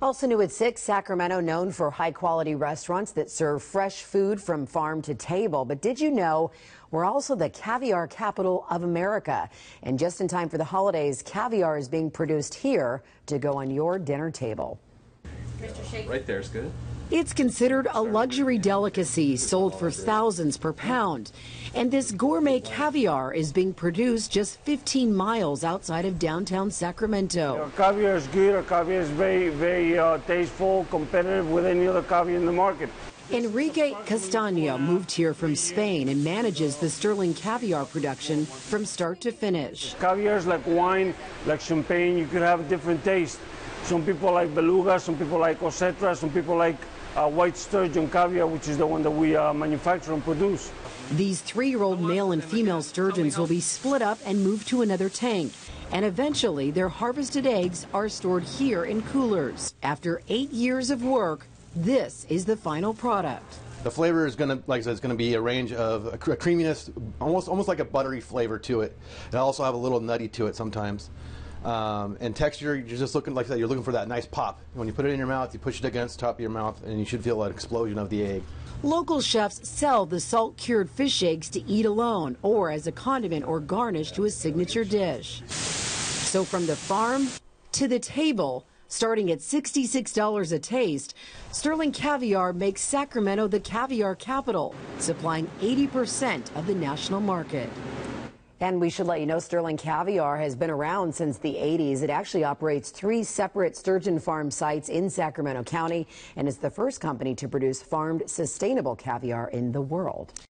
Also new at 6, Sacramento known for high quality restaurants that serve fresh food from farm to table. But did you know we're also the caviar capital of America? And just in time for the holidays, caviar is being produced here to go on your dinner table. Right there is good. It's considered a luxury delicacy sold for thousands per pound. And this gourmet caviar is being produced just 15 miles outside of downtown Sacramento. Our caviar is good. Our caviar is very, very uh, tasteful, competitive with any other caviar in the market. Enrique Castaño moved here from Spain and manages the Sterling caviar production from start to finish. Caviar is like wine, like champagne. You could have a different taste. Some people like beluga, some people like osetra, some people like uh, white sturgeon caviar, which is the one that we uh, manufacture and produce. These three-year-old male and female sturgeons will be split up and moved to another tank. And eventually, their harvested eggs are stored here in coolers. After eight years of work, this is the final product. The flavor is going to, like I said, it's going to be a range of a creaminess, almost almost like a buttery flavor to it. It'll also have a little nutty to it sometimes. Um, and texture, you're just looking like that. You're looking for that nice pop. When you put it in your mouth, you push it against the top of your mouth, and you should feel an explosion of the egg. Local chefs sell the salt cured fish eggs to eat alone or as a condiment or garnish to a signature dish. So from the farm to the table, starting at $66 a taste, Sterling Caviar makes Sacramento the caviar capital, supplying 80% of the national market. And we should let you know Sterling Caviar has been around since the 80s. It actually operates three separate sturgeon farm sites in Sacramento County and is the first company to produce farmed sustainable caviar in the world.